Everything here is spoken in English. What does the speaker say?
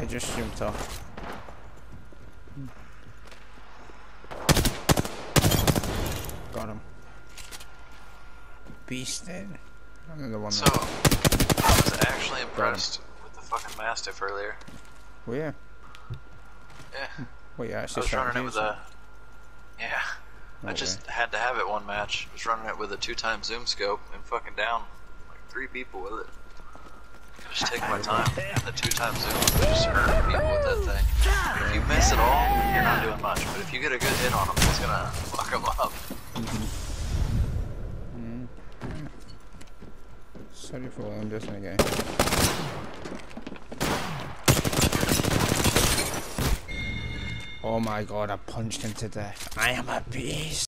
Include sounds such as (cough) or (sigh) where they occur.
I just jumped off. Got him. Beast then. Another one. So. I was actually impressed with the fucking Mastiff earlier. Oh yeah. Yeah, Well, yeah, I actually was running it with a. Yeah, oh, I Okay. just had to have it one match. I was running it with a two-time zoom scope and fucking down like three people with it. Just take my time. And the two-time zoom, I just hurt people with that thing. If you miss at all, you're not doing much. But if you get a good hit on them, it's gonna (laughs) fuck them up. Mm. Sorry for I'm just again. Oh my god, I punched him to death. I am a beast.